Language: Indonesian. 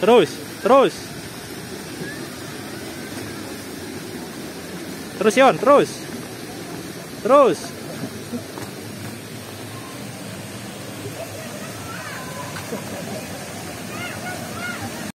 Terus, terus. Terus Yon, terus. Terus.